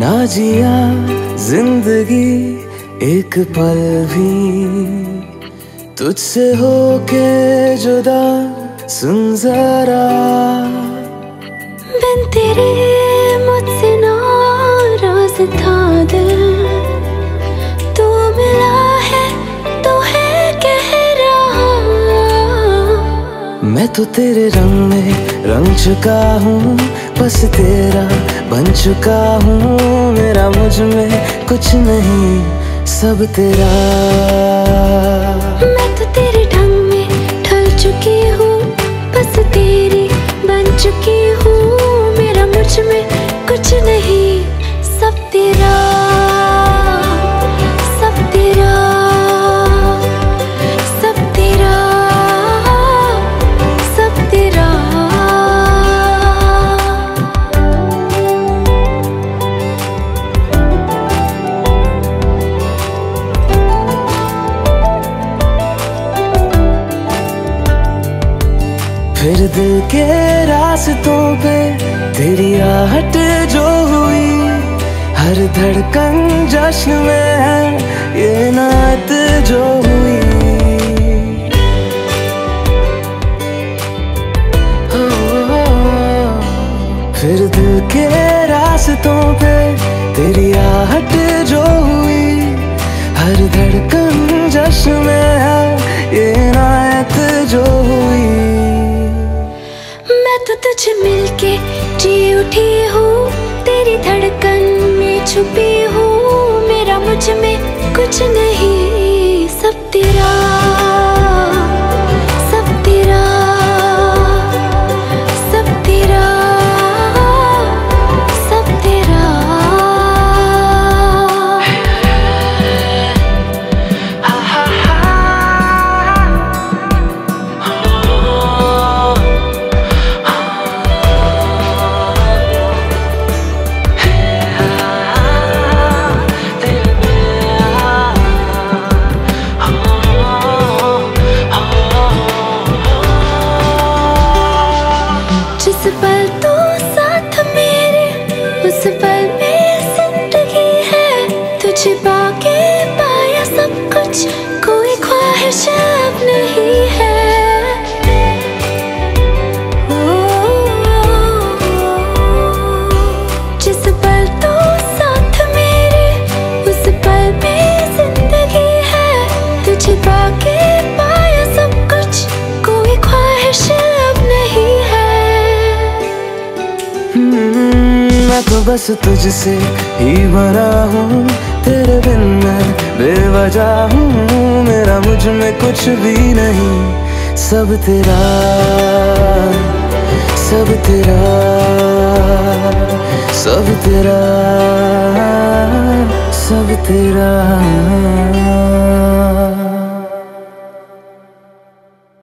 जिया ज़िंदगी एक पल भी। तुझसे होके जुदा सुन जरा। बिन तेरे मुझसे नाराज़ था दिल। तू मिला है तो है कह रहा मैं तो तेरे रंग में रंग चुका हूँ बस तेरा बन चुका हूँ। मेरा मुझमें कुछ नहीं सब तेरा। फिर दिल के रास्तों पे तेरी आहट जो हुई, हर धड़कन जश्न में है ये नात जो हुई। तुझे मिलके जी उठी हूँ, तेरी धड़कन में छुपी हूँ, मेरा मुझमें कुछ नहीं बस तुझसे ही भरा हूँ, तेरे बिन मैं बेवजह हूँ। मेरा मुझमें कुछ भी नहीं, सब तेरा सब तेरा सब तेरा सब तेरा।